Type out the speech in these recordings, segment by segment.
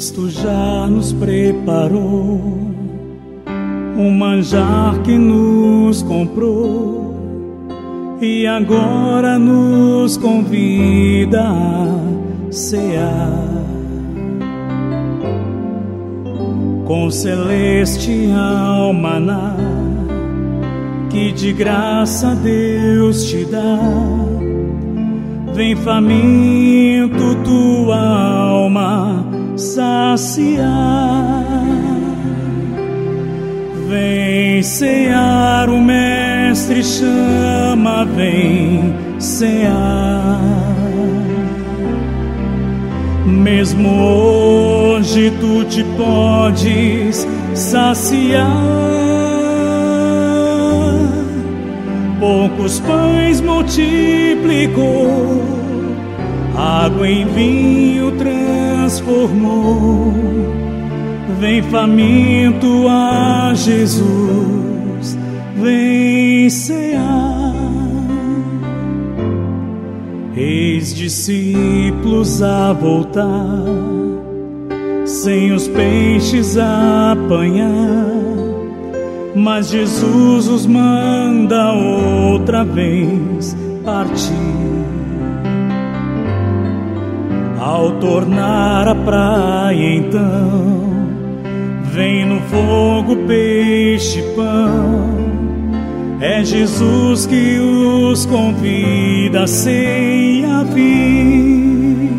Cristo já nos preparou um manjar que nos comprou e agora nos convida cear com celestial maná que de graça Deus te dá. Vem faminto tua alma saciar. Vem cear, o Mestre chama, vem cear. Mesmo hoje tu te podes saciar. Poucos pães multiplicou, água em vinho transformou. Vem faminto a Jesus, vem cear. Eis discípulos a voltar, sem os peixes a apanhar. Mas Jesus os manda outra vez partir. Ao tornar a praia, então, vem no fogo peixe pão. É Jesus que os convida sem a vir.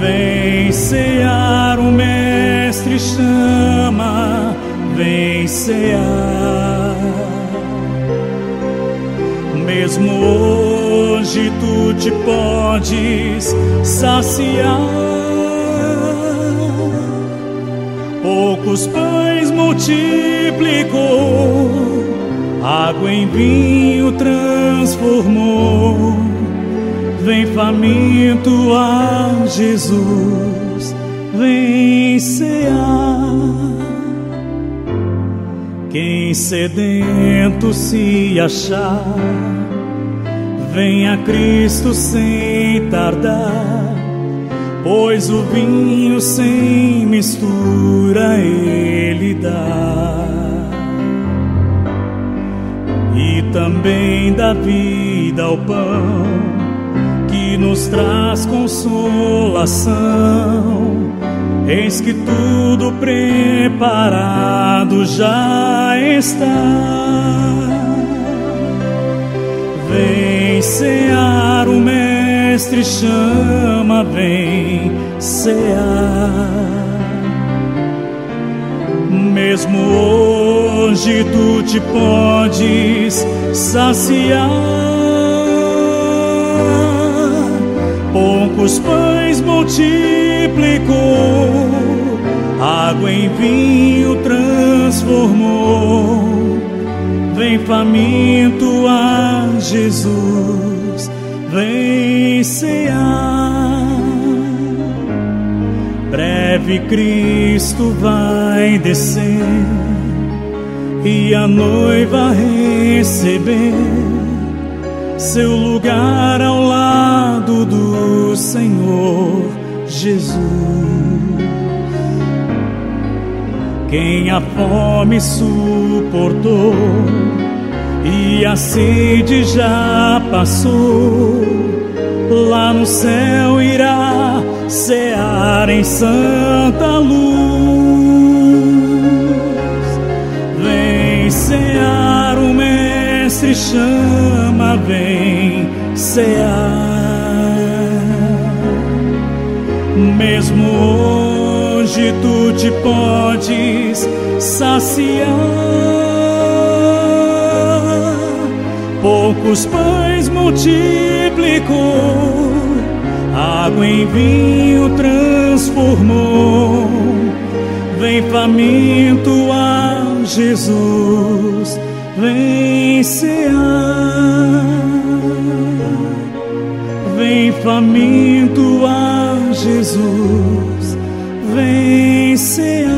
Vem cear, o Mestre chama, vem cear. Mesmo hoje tu te podes saciar. Poucos pães multiplicou, água em vinho transformou. Vem faminto a Jesus, vem cear. Quem sedento se achar, vem a Cristo sem tardar, pois o vinho sem mistura Ele dá. Também dá vida ao pão que nos traz consolação. Eis que tudo preparado já está. Vem cear, o Mestre chama, vem cear. Mesmo hoje tu te podes saciar. Poucos pães multiplicou, água em vinho transformou. Vem faminto a Jesus, vem cear. Breve Cristo vai descer e a noiva receber seu lugar ao lado do Senhor Jesus. Quem a fome suportou e a sede já passou, lá no céu irá santa luz. Vem cear, o Mestre chama, vem cear. Mesmo hoje tu te podes saciar. Poucos pães multiplicou, água em vinho transformou. Vem faminto a Jesus, vem cear. Vem faminto a Jesus, vem cear.